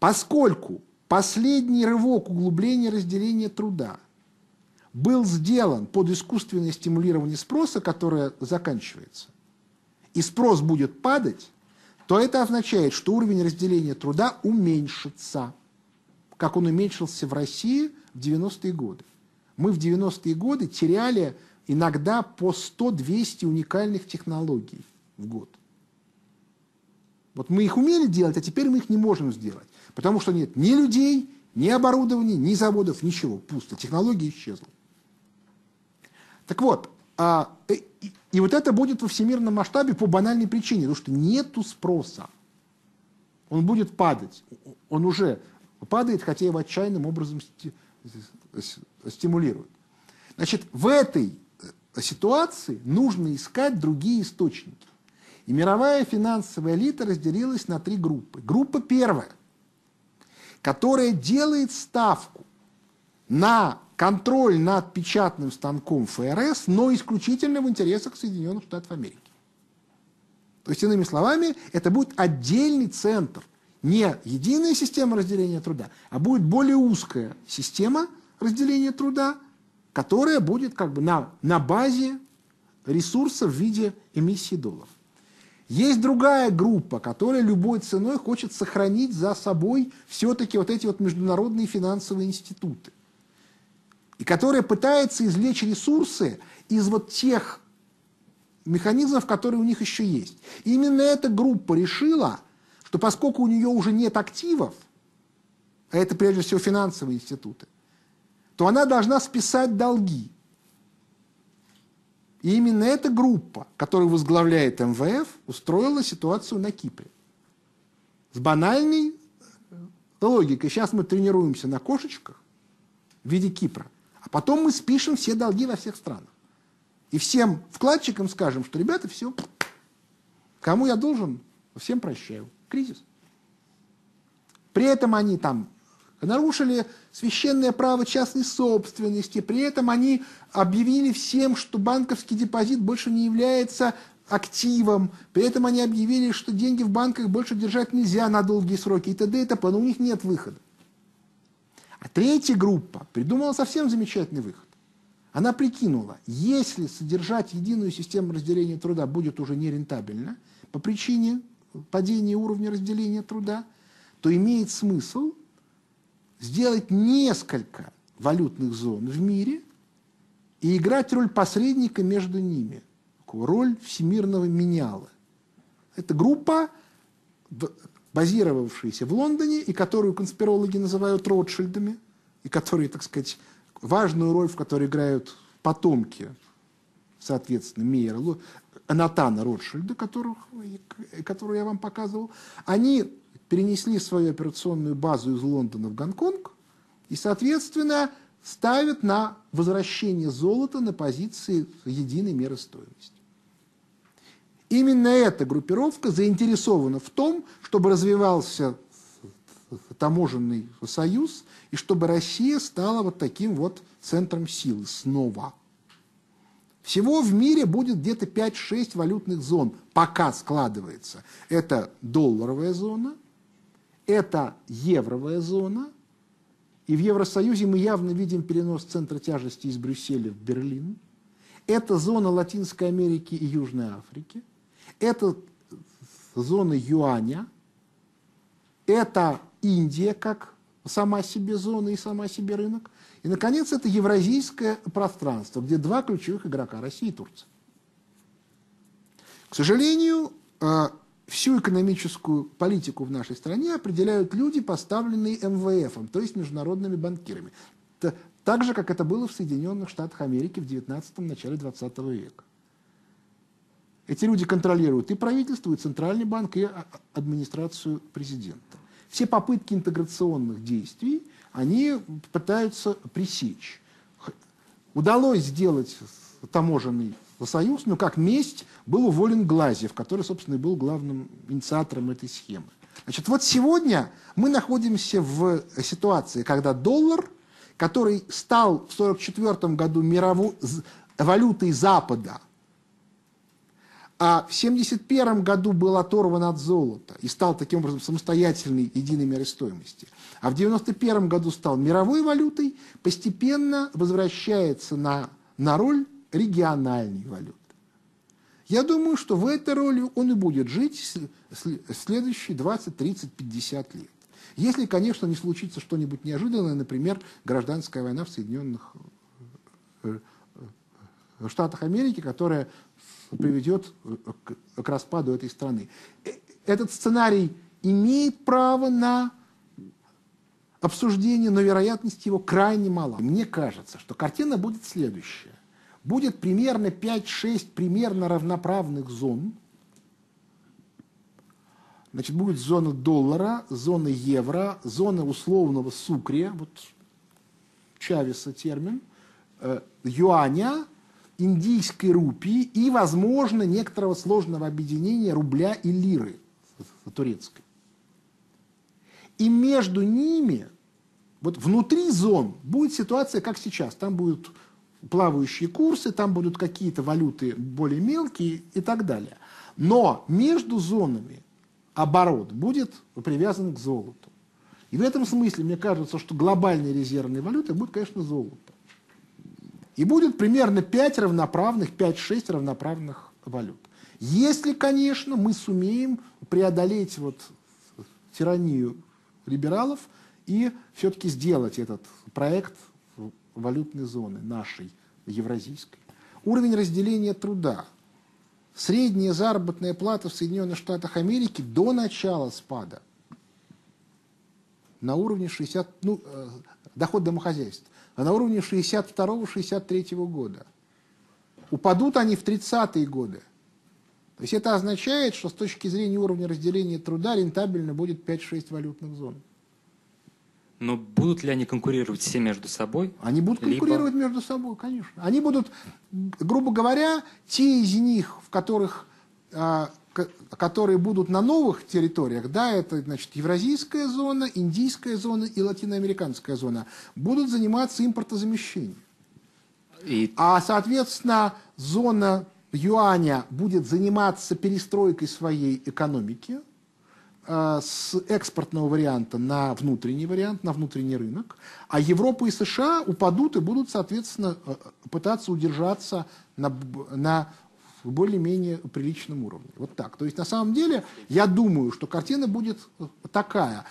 Поскольку последний рывок углубления разделения труда был сделан под искусственное стимулирование спроса, которое заканчивается, и спрос будет падать, то это означает, что уровень разделения труда уменьшится, как он уменьшился в России в 90-е годы. Мы в 90-е годы теряли иногда по 100-200 уникальных технологий в год. Вот мы их умели делать, а теперь мы их не можем сделать. Потому что нет ни людей, ни оборудования, ни заводов, ничего. Пусто. Технология исчезла. Так вот, а, и, и вот это будет во всемирном масштабе по банальной причине, потому что нету спроса. Он будет падать. Он уже падает, хотя его отчаянным образом стимулирует. Значит, в этой э, ситуации нужно искать другие источники. И мировая финансовая элита разделилась на три группы. Группа первая, которая делает ставку на контроль над печатным станком ФРС, но исключительно в интересах Соединенных Штатов Америки. То есть, иными словами, это будет отдельный центр, не единая система разделения труда, а будет более узкая система разделения труда, которая будет как бы на, на базе ресурса в виде эмиссии долларов. Есть другая группа, которая любой ценой хочет сохранить за собой все-таки вот эти вот международные финансовые институты и которая пытается извлечь ресурсы из вот тех механизмов, которые у них еще есть. И именно эта группа решила, что поскольку у нее уже нет активов, а это прежде всего финансовые институты, то она должна списать долги. И именно эта группа, которую возглавляет МВФ, устроила ситуацию на Кипре. С банальной логикой. Сейчас мы тренируемся на кошечках в виде Кипра – а потом мы спишем все долги во всех странах. И всем вкладчикам скажем, что, ребята, все, кому я должен, всем прощаю. Кризис. При этом они там нарушили священное право частной собственности, при этом они объявили всем, что банковский депозит больше не является активом, при этом они объявили, что деньги в банках больше держать нельзя на долгие сроки и т.д. и т.п., но у них нет выхода. А третья группа придумала совсем замечательный выход. Она прикинула, если содержать единую систему разделения труда будет уже нерентабельно по причине падения уровня разделения труда, то имеет смысл сделать несколько валютных зон в мире и играть роль посредника между ними, роль всемирного меняла. Эта группа базировавшиеся в Лондоне и которую конспирологи называют Ротшильдами, и которые, так сказать, важную роль в которой играют потомки, соответственно, Мейера, Натана Ротшильда, которых, которую я вам показывал, они перенесли свою операционную базу из Лондона в Гонконг и, соответственно, ставят на возвращение золота на позиции единой меры стоимости. Именно эта группировка заинтересована в том, чтобы развивался таможенный союз и чтобы Россия стала вот таким вот центром силы снова. Всего в мире будет где-то 5-6 валютных зон, пока складывается. Это долларовая зона, это евровая зона, и в Евросоюзе мы явно видим перенос центра тяжести из Брюсселя в Берлин. Это зона Латинской Америки и Южной Африки. Это зона юаня, это Индия как сама себе зона и сама себе рынок. И, наконец, это евразийское пространство, где два ключевых игрока – Россия и Турция. К сожалению, э, всю экономическую политику в нашей стране определяют люди, поставленные МВФом, то есть международными банкирами. Так же, как это было в Соединенных Штатах Америки в 19-м, начале 20 века. Эти люди контролируют и правительство, и Центральный банк, и администрацию президента. Все попытки интеграционных действий, они пытаются пресечь. Удалось сделать таможенный союз, но как месть был уволен Глазьев, который, собственно, и был главным инициатором этой схемы. Значит, вот сегодня мы находимся в ситуации, когда доллар, который стал в 1944 году мировой валютой Запада, а в 1971 году был оторван от золота и стал таким образом самостоятельной единой мерой стоимости, а в 1991 году стал мировой валютой, постепенно возвращается на, на роль региональной валюты. Я думаю, что в этой роли он и будет жить следующие 20, 30, 50 лет. Если, конечно, не случится что-нибудь неожиданное, например, гражданская война в Соединенных э, э, Штатах Америки, которая приведет к распаду этой страны. Э, этот сценарий имеет право на обсуждение, но вероятность его крайне мала. Мне кажется, что картина будет следующая. Будет примерно 5-6 примерно равноправных зон. Значит, будет зона доллара, зона евро, зона условного сукрия, вот Чавеса термин, э, юаня, индийской рупии и, возможно, некоторого сложного объединения рубля и лиры турецкой. И между ними, вот внутри зон, будет ситуация, как сейчас. Там будут плавающие курсы, там будут какие-то валюты более мелкие и так далее. Но между зонами оборот будет привязан к золоту. И в этом смысле мне кажется, что глобальной резервной валютой будет, конечно, золото. И будет примерно 5 равноправных, 5-6 равноправных валют. Если, конечно, мы сумеем преодолеть вот тиранию либералов и все-таки сделать этот проект валютной зоны нашей, евразийской. Уровень разделения труда. Средняя заработная плата в Соединенных Штатах Америки до начала спада на уровне 60, ну, э, доход домохозяйств а на уровне 62-63 года. Упадут они в 30-е годы. То есть это означает, что с точки зрения уровня разделения труда рентабельно будет 5-6 валютных зон. Но будут ли они конкурировать все между собой? Они будут конкурировать либо... между собой, конечно. Они будут, грубо говоря, те из них, в которых а, которые будут на новых территориях, да, это, значит, евразийская зона, индийская зона и латиноамериканская зона, будут заниматься импортозамещением. И... А, соответственно, зона юаня будет заниматься перестройкой своей экономики э, с экспортного варианта на внутренний вариант, на внутренний рынок, а Европа и США упадут и будут, соответственно, э, пытаться удержаться на, на более-менее приличном уровне. Вот так. То есть, на самом деле, я думаю, что картина будет такая.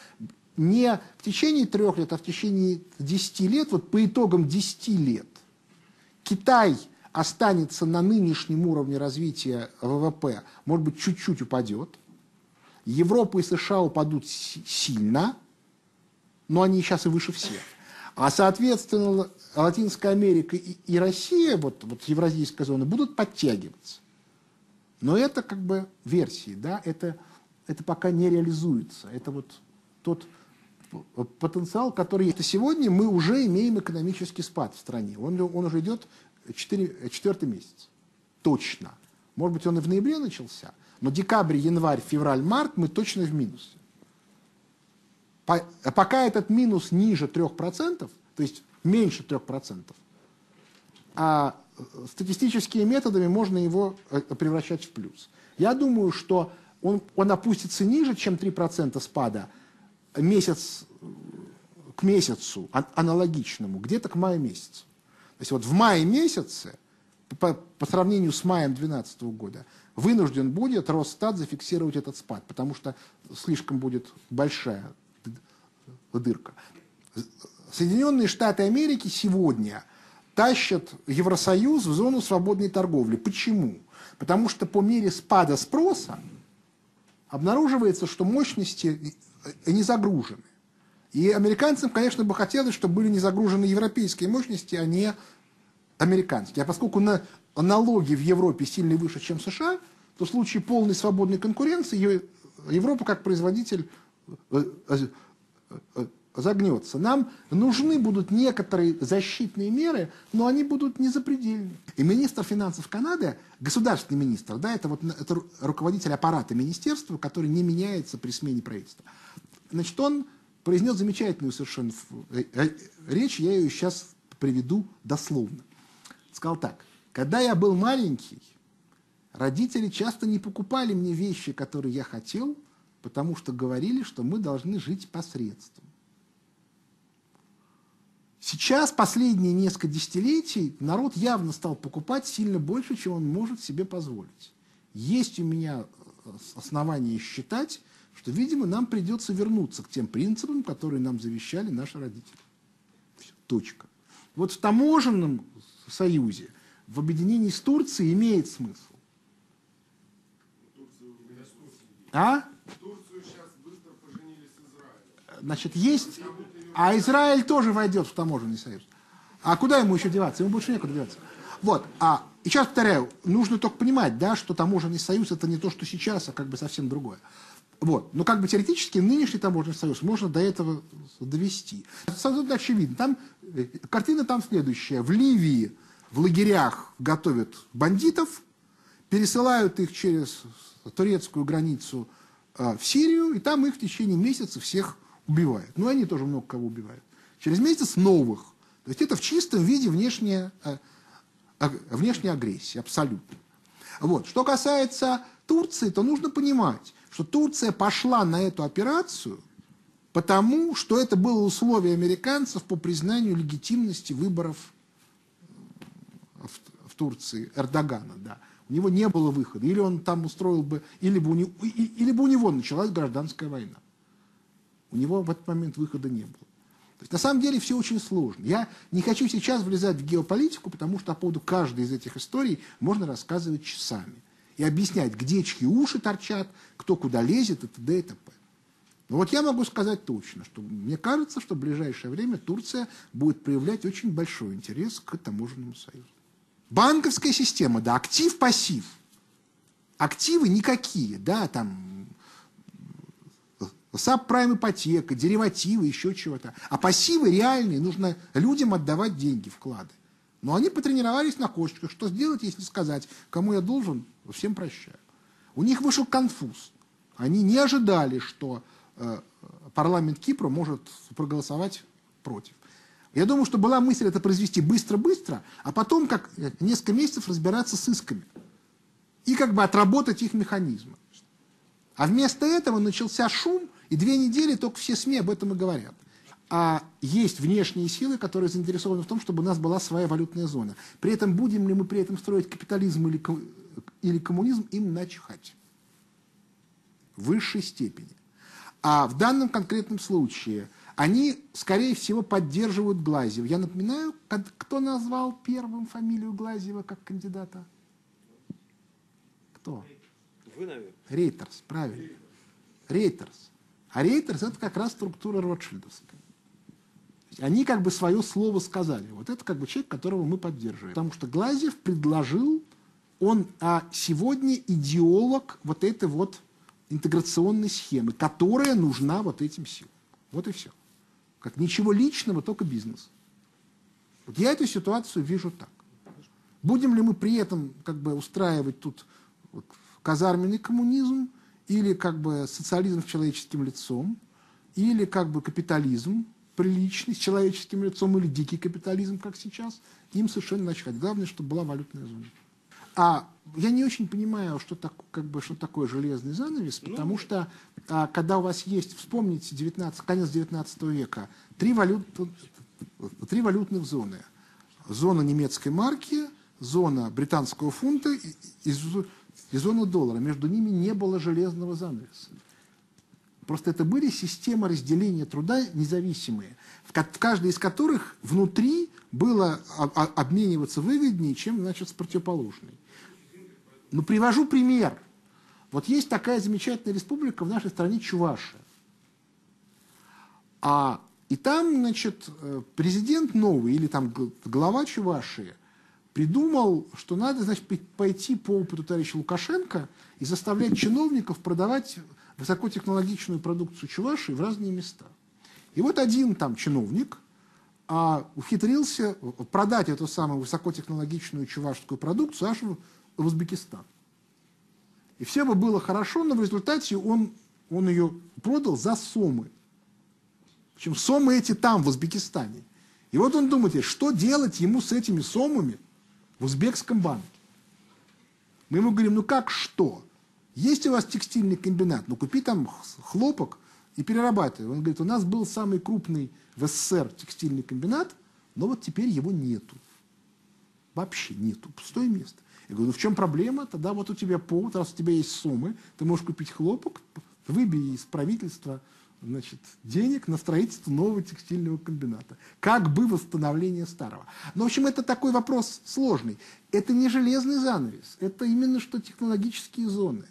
Не в течение трех лет, а в течение десяти лет, вот по итогам десяти лет, Китай останется на нынешнем уровне развития ВВП, может быть, чуть-чуть упадет. Европа и США упадут сильно, но они сейчас и выше всех. А, соответственно, Латинская Америка и, и Россия, вот, вот евразийская зона, будут подтягиваться. Но это как бы версии, да, это, это пока не реализуется. Это вот тот потенциал, который есть. Сегодня мы уже имеем экономический спад в стране. Он, он уже идет 4, четвертый месяц. Точно. Может быть, он и в ноябре начался, но декабрь, январь, февраль, март мы точно в минусе. Пока этот минус ниже 3%, то есть меньше 3%, а статистическими методами можно его э, превращать в плюс. Я думаю, что он, он опустится ниже, чем 3% спада месяц к месяцу, аналогичному, где-то к маю месяцу. То есть вот в мае месяце, по, по сравнению с маем 2012 года, вынужден будет Росстат зафиксировать этот спад, потому что слишком будет большая дырка. Соединенные Штаты Америки сегодня тащат Евросоюз в зону свободной торговли. Почему? Потому что по мере спада спроса обнаруживается, что мощности не загружены. И американцам, конечно, бы хотелось, чтобы были не загружены европейские мощности, а не американские. А поскольку на, налоги в Европе сильно выше, чем в США, то в случае полной свободной конкуренции Европа как производитель э, э, э, загнется. Нам нужны будут некоторые защитные меры, но они будут не запредельны. И министр финансов Канады, государственный министр, да, это, вот, это руководитель аппарата министерства, который не меняется при смене правительства. Значит, он произнес замечательную совершенно речь, я ее сейчас приведу дословно. Сказал так, когда я был маленький, родители часто не покупали мне вещи, которые я хотел, потому что говорили, что мы должны жить посредством. Сейчас, последние несколько десятилетий, народ явно стал покупать сильно больше, чем он может себе позволить. Есть у меня э, основания считать, что, видимо, нам придется вернуться к тем принципам, которые нам завещали наши родители. Точка. Вот в таможенном союзе, в объединении с Турцией имеет смысл. А? Значит, есть... А Израиль тоже войдет в таможенный союз. А куда ему еще деваться? Ему больше некуда деваться. Вот. А, и сейчас повторяю, нужно только понимать, да, что таможенный союз это не то, что сейчас, а как бы совсем другое. Вот. Но как бы теоретически нынешний таможенный союз можно до этого довести. Абсолютно очевидно. Там, э, картина там следующая. В Ливии в лагерях готовят бандитов, пересылают их через турецкую границу э, в Сирию, и там их в течение месяца всех убивают. Ну, они тоже много кого убивают. Через месяц новых. То есть это в чистом виде внешняя, э, внешняя агрессия, абсолютно. Вот. Что касается Турции, то нужно понимать, что Турция пошла на эту операцию, потому что это было условие американцев по признанию легитимности выборов в, в Турции Эрдогана. Да. У него не было выхода. Или он там устроил бы, или бы у него, или бы у него началась гражданская война. У него в этот момент выхода не было. То есть, на самом деле все очень сложно. Я не хочу сейчас влезать в геополитику, потому что по поводу каждой из этих историй можно рассказывать часами. И объяснять, где чьи уши торчат, кто куда лезет, и т.д. и т.п. Но вот я могу сказать точно, что мне кажется, что в ближайшее время Турция будет проявлять очень большой интерес к таможенному союзу. Банковская система, да, актив-пассив. Активы никакие, да, там сабпрайм ипотека, деривативы, еще чего-то. А пассивы реальные, нужно людям отдавать деньги, вклады. Но они потренировались на кошечках. Что сделать, если сказать, кому я должен, всем прощаю. У них вышел конфуз. Они не ожидали, что э, парламент Кипра может проголосовать против. Я думаю, что была мысль это произвести быстро-быстро, а потом как несколько месяцев разбираться с исками. И как бы отработать их механизмы. А вместо этого начался шум, и две недели только все СМИ об этом и говорят. А есть внешние силы, которые заинтересованы в том, чтобы у нас была своя валютная зона. При этом будем ли мы при этом строить капитализм или, или коммунизм, им начихать. В высшей степени. А в данном конкретном случае они, скорее всего, поддерживают Глазьева. Я напоминаю, кто назвал первым фамилию Глазьева как кандидата? Кто? Вы, наверное. Рейтерс, правильно. Рейтерс. А Рейтерс это как раз структура Ротшильдовская. Они как бы свое слово сказали. Вот это как бы человек, которого мы поддерживаем. Потому что Глазьев предложил, он а сегодня идеолог вот этой вот интеграционной схемы, которая нужна вот этим силам. Вот и все. Как ничего личного, только бизнес. Вот я эту ситуацию вижу так. Будем ли мы при этом как бы устраивать тут вот, казарменный коммунизм, или как бы социализм с человеческим лицом, или как бы капитализм приличный, с человеческим лицом, или дикий капитализм, как сейчас, им совершенно начать. Главное, чтобы была валютная зона. А я не очень понимаю, что, так, как бы, что такое железный занавес, ну, потому ну, что а, когда у вас есть, вспомните, 19, конец 19 века, три, валют, три валютных зоны. Зона немецкой марки, зона британского фунта и, и, и зона доллара. Между ними не было железного занавеса. Просто это были системы разделения труда независимые, в каждой из которых внутри было обмениваться выгоднее, чем значит, с противоположной. Но привожу пример. Вот есть такая замечательная республика в нашей стране Чувашия. А, и там, значит, э, президент новый или там глава Чувашии придумал, что надо, значит, пойти по опыту товарища Лукашенко и заставлять чиновников продавать высокотехнологичную продукцию Чувашии в разные места. И вот один там чиновник а, ухитрился продать эту самую высокотехнологичную чувашскую продукцию аж в Узбекистан. И все бы было хорошо, но в результате он, он ее продал за сомы. Причем сомы эти там, в Узбекистане. И вот он думает, что делать ему с этими сомами – в узбекском банке. Мы ему говорим, ну как что? Есть у вас текстильный комбинат? Ну купи там хлопок и перерабатывай. Он говорит, у нас был самый крупный в СССР текстильный комбинат, но вот теперь его нету. Вообще нету. Пустое место. Я говорю, ну в чем проблема? Тогда вот у тебя повод, раз у тебя есть суммы, ты можешь купить хлопок, выбей из правительства значит, денег на строительство нового текстильного комбината. Как бы восстановление старого. Но, в общем, это такой вопрос сложный. Это не железный занавес, это именно что технологические зоны.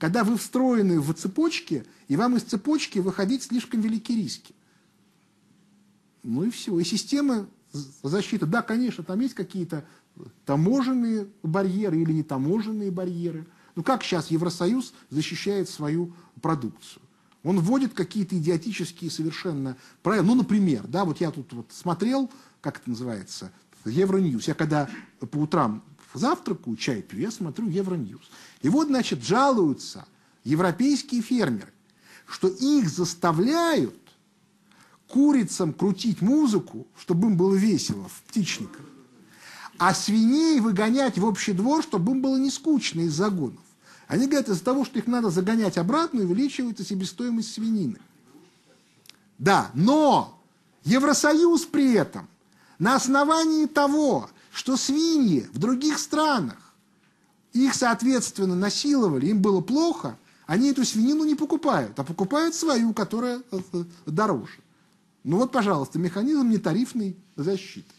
Когда вы встроены в цепочке, и вам из цепочки выходить слишком велики риски. Ну и все. И система защиты, да, конечно, там есть какие-то таможенные барьеры или нетаможенные барьеры. Ну как сейчас Евросоюз защищает свою продукцию? Он вводит какие-то идиотические совершенно правила. Ну, например, да, вот я тут вот смотрел, как это называется, Евроньюз. Я когда по утрам завтракаю, чай пью, я смотрю Евроньюз. И вот, значит, жалуются европейские фермеры, что их заставляют курицам крутить музыку, чтобы им было весело в птичниках, а свиней выгонять в общий двор, чтобы им было не скучно из загонов. Они говорят, из-за того, что их надо загонять обратно, увеличивается себестоимость свинины. Да, но Евросоюз при этом на основании того, что свиньи в других странах, их, соответственно, насиловали, им было плохо, они эту свинину не покупают, а покупают свою, которая э, э, дороже. Ну вот, пожалуйста, механизм нетарифной защиты.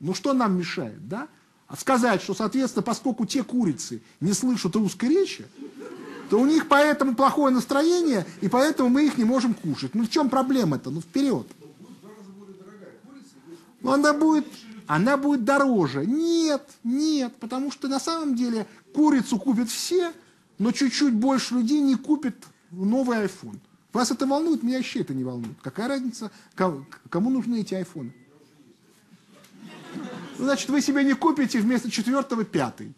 Ну что нам мешает, да? А сказать, что, соответственно, поскольку те курицы не слышат русской речи, то у них поэтому плохое настроение, и поэтому мы их не можем кушать. Ну в чем проблема-то? Ну вперед. Ну она будет, она будет дороже. Нет, нет, потому что на самом деле курицу купят все, но чуть-чуть больше людей не купит новый iPhone. Вас это волнует? Меня вообще это не волнует. Какая разница, кому нужны эти айфоны? Значит, вы себе не купите вместо четвертого пятый.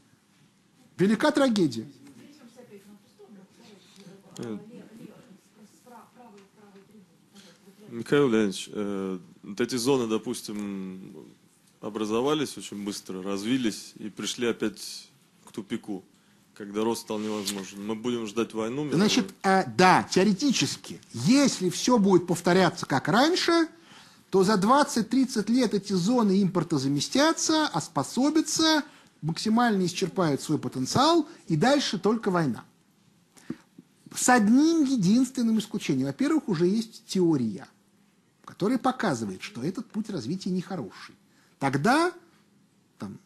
Велика трагедия. Михаил Леонидович, э, вот эти зоны, допустим, образовались очень быстро, развились и пришли опять к тупику, когда рост стал невозможен. Мы будем ждать войну? Значит, э, да, теоретически, если все будет повторяться как раньше, то за 20-30 лет эти зоны импорта заместятся, оспособятся, максимально исчерпают свой потенциал, и дальше только война. С одним единственным исключением. Во-первых, уже есть теория, которая показывает, что этот путь развития нехороший. Тогда, там,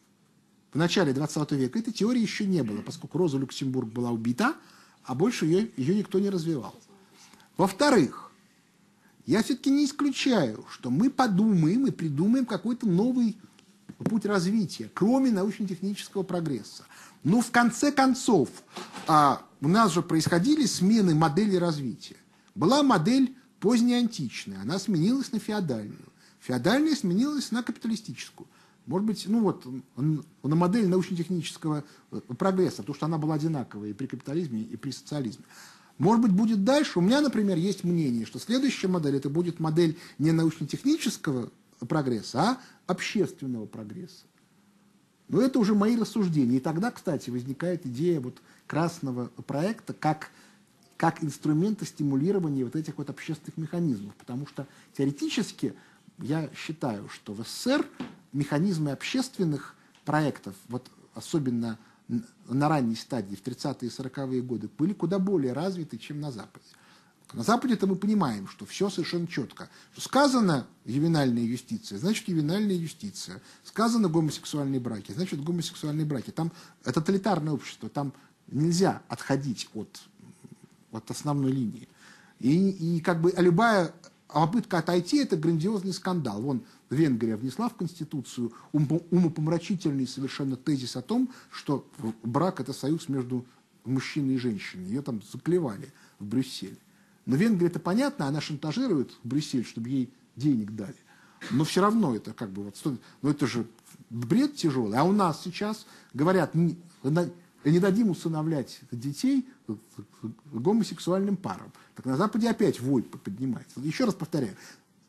в начале 20 века, этой теории еще не было, поскольку Роза Люксембург была убита, а больше ее, ее никто не развивал. Во-вторых, я все-таки не исключаю, что мы подумаем и придумаем какой-то новый путь развития, кроме научно-технического прогресса. Но в конце концов, а, у нас же происходили смены модели развития. Была модель позднеантичная, она сменилась на феодальную. Феодальная сменилась на капиталистическую. Может быть, ну вот, на модель научно-технического э, прогресса, потому что она была одинаковая и при капитализме, и при социализме. Может быть, будет дальше. У меня, например, есть мнение, что следующая модель это будет модель не научно-технического прогресса, а общественного прогресса. Но это уже мои рассуждения. И тогда, кстати, возникает идея вот красного проекта как, как инструмента стимулирования вот этих вот общественных механизмов. Потому что теоретически я считаю, что в СССР механизмы общественных проектов, вот особенно на ранней стадии, в 30-е и 40-е годы, были куда более развиты, чем на Западе. На Западе-то мы понимаем, что все совершенно четко. Что сказано ювенальная юстиция, значит ювенальная юстиция. Сказано гомосексуальные браки, значит гомосексуальные браки. Там это тоталитарное общество, там нельзя отходить от, от основной линии. И, и как бы любая попытка отойти – это грандиозный скандал. Вон Венгрия внесла в Конституцию умопомрачительный совершенно тезис о том, что брак – это союз между мужчиной и женщиной. Ее там заклевали в Брюсселе. Но Венгрия это понятно, она шантажирует Брюссель, чтобы ей денег дали. Но все равно это как бы вот, ну это же бред тяжелый. А у нас сейчас говорят, не, не дадим усыновлять детей гомосексуальным парам. Так на Западе опять вой поднимается. Еще раз повторяю,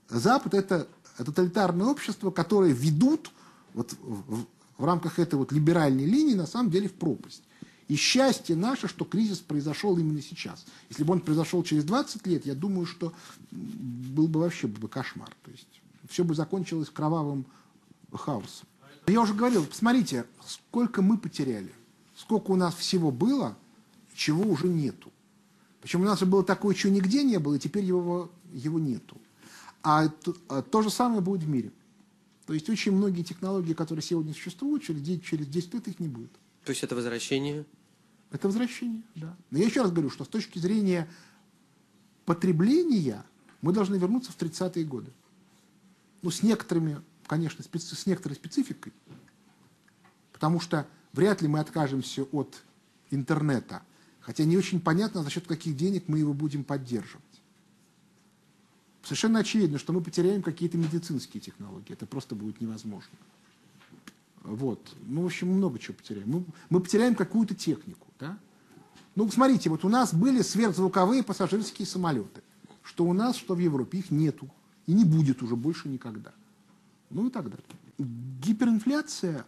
Запад это тоталитарное общество, которое ведут вот в, в рамках этой вот либеральной линии на самом деле в пропасть. И счастье наше, что кризис произошел именно сейчас. Если бы он произошел через 20 лет, я думаю, что был бы вообще бы кошмар. То есть все бы закончилось кровавым хаосом. Я уже говорил, посмотрите, сколько мы потеряли, сколько у нас всего было, чего уже нету. Причем у нас было такое, чего нигде не было, и теперь его, его нету. А то, а то же самое будет в мире. То есть очень многие технологии, которые сегодня существуют, через 10, через 10 лет их не будет. То есть это возвращение? Это возвращение, да. Но я еще раз говорю, что с точки зрения потребления мы должны вернуться в 30-е годы. Ну, с некоторыми, конечно, специ, с некоторой спецификой. Потому что вряд ли мы откажемся от интернета. Хотя не очень понятно, за счет каких денег мы его будем поддерживать. Совершенно очевидно, что мы потеряем какие-то медицинские технологии. Это просто будет невозможно. Вот. Ну, в общем, много чего потеряем. Мы, мы потеряем какую-то технику. Да? Ну, смотрите, вот у нас были сверхзвуковые пассажирские самолеты. Что у нас, что в Европе. Их нету. И не будет уже больше никогда. Ну и так далее. Гиперинфляция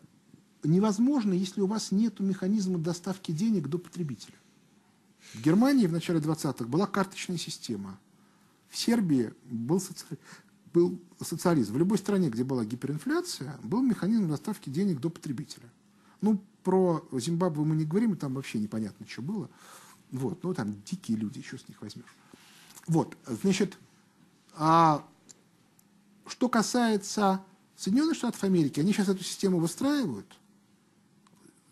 невозможна, если у вас нет механизма доставки денег до потребителя. В Германии в начале 20-х была карточная система. В Сербии был, соци... был социализм. В любой стране, где была гиперинфляция, был механизм доставки денег до потребителя. Ну, про Зимбабве мы не говорим, там вообще непонятно, что было. Вот, ну, там дикие люди, еще с них возьмешь. Вот, значит, а что касается Соединенных Штатов Америки, они сейчас эту систему выстраивают,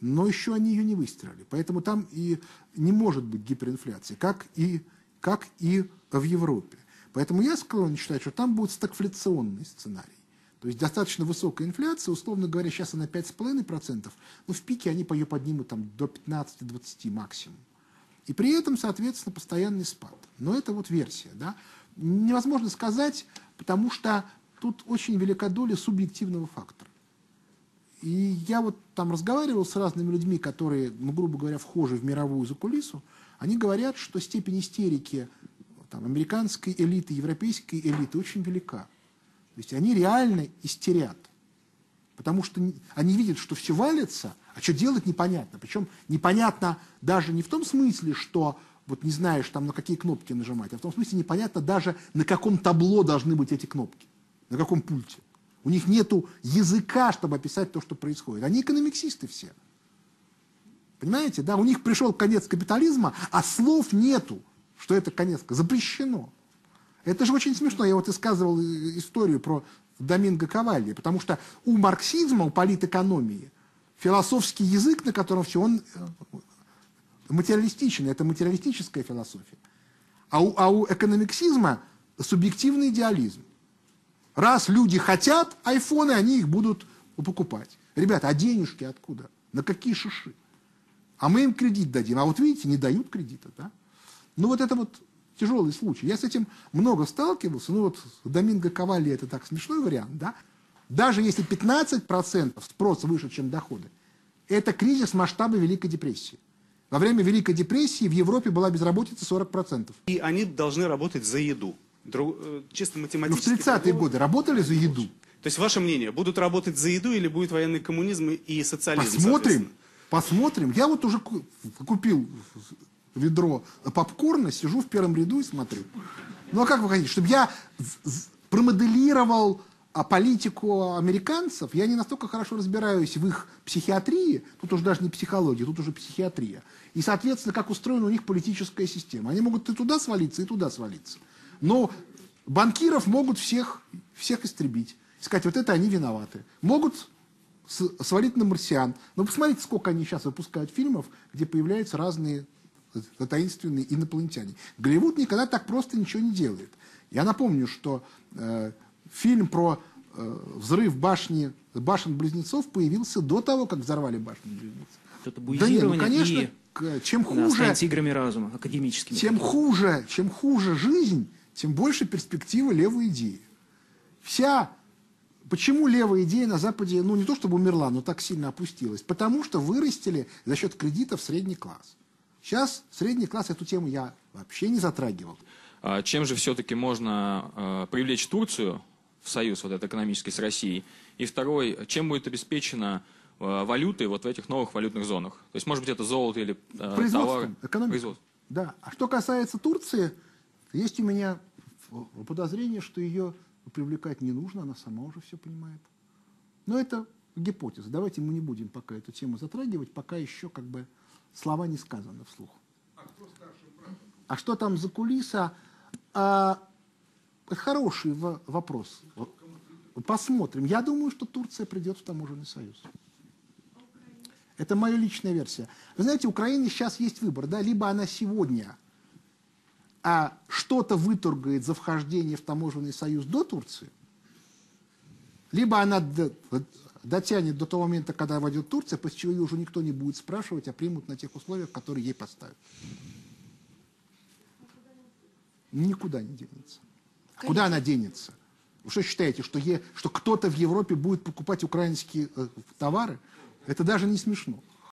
но еще они ее не выстроили. Поэтому там и не может быть гиперинфляции, как и, как и в Европе. Поэтому я склонен считать, что там будет стагфляционный сценарий. То есть достаточно высокая инфляция, условно говоря, сейчас она 5,5%, но в пике они по ее поднимут там, до 15-20 максимум. И при этом, соответственно, постоянный спад. Но это вот версия. Да? Невозможно сказать, потому что тут очень велика доля субъективного фактора. И я вот там разговаривал с разными людьми, которые, ну, грубо говоря, вхожи в мировую закулису, они говорят, что степень истерики там, американской элиты, европейской элиты очень велика. То есть они реально истерят. Потому что они видят, что все валится, а что делать непонятно. Причем непонятно даже не в том смысле, что вот не знаешь там на какие кнопки нажимать, а в том смысле непонятно даже на каком табло должны быть эти кнопки, на каком пульте. У них нет языка, чтобы описать то, что происходит. Они экономиксисты все. Понимаете, да, у них пришел конец капитализма, а слов нету что это конец. Запрещено. Это же очень смешно. Я вот рассказывал историю про Доминго Кавалли, потому что у марксизма, у политэкономии, философский язык, на котором все, он э, материалистичен, это материалистическая философия. А у, а у экономиксизма субъективный идеализм. Раз люди хотят айфоны, они их будут покупать. Ребята, а денежки откуда? На какие шиши? А мы им кредит дадим. А вот видите, не дают кредита, да? Ну вот это вот тяжелый случай. Я с этим много сталкивался. Ну вот Доминго Кавалли это так смешной вариант, да? Даже если 15% спрос выше, чем доходы, это кризис масштаба Великой депрессии. Во время Великой депрессии в Европе была безработица 40%. И они должны работать за еду. Друг, э, чисто математически. Ну, в 30-е годы работали за еду. То есть, ваше мнение, будут работать за еду или будет военный коммунизм и социализм? Посмотрим. Посмотрим. Я вот уже купил ведро попкорна, сижу в первом ряду и смотрю. Ну а как вы хотите, чтобы я промоделировал а политику американцев, я не настолько хорошо разбираюсь в их психиатрии, тут уже даже не психология, тут уже психиатрия. И, соответственно, как устроена у них политическая система. Они могут и туда свалиться, и туда свалиться. Но банкиров могут всех, всех истребить. Сказать, вот это они виноваты. Могут свалить на марсиан. Но посмотрите, сколько они сейчас выпускают фильмов, где появляются разные таинственные инопланетяне. Голливуд никогда так просто ничего не делает. Я напомню, что э, фильм про э, взрыв башни, башен-близнецов появился до того, как взорвали башни-близнецов. Это да нет, ну, конечно, и чем хуже... Да, тиграми разума, академическими. Тем хуже, чем хуже жизнь, тем больше перспективы левой идеи. Вся... Почему левая идея на Западе, ну не то чтобы умерла, но так сильно опустилась? Потому что вырастили за счет кредитов средний класс. Сейчас средний класс эту тему я вообще не затрагивал. А чем же все-таки можно э, привлечь Турцию в союз вот этот экономический с Россией? И второй, чем будет обеспечена э, валюты вот в этих новых валютных зонах? То есть, может быть, это золото или э? Производством, экономикой. Производство. Да. А что касается Турции, есть у меня подозрение, что ее привлекать не нужно, она сама уже все понимает. Но это гипотеза. Давайте мы не будем пока эту тему затрагивать, пока еще как бы слова не сказаны вслух. А что там за кулиса? А, это хороший во- вопрос. Посмотрим. Я думаю, что Турция придет в таможенный союз. Это моя личная версия. Вы знаете, у Украины сейчас есть выбор, да, либо она сегодня а, что-то выторгает за вхождение в таможенный союз до Турции, либо она дотянет до того момента, когда войдет Турция, после чего ее уже никто не будет спрашивать, а примут на тех условиях, которые ей поставят. Никуда не денется. А Куда она денется? Вы что считаете, что, е- что кто-то в Европе будет покупать украинские э, товары? Это даже не смешно.